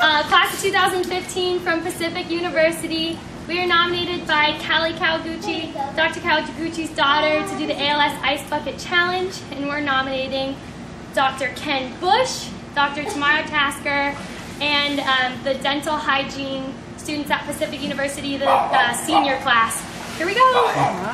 Uh, class of 2015 from Pacific University. We are nominated by Callie Kawaguchi, Dr. Kawaguchi's daughter, to do the ALS Ice Bucket Challenge, and we're nominating Dr. Ken Bush, Dr. Tamara Tasker, and um, the dental hygiene students at Pacific University, the uh, senior class. Here we go.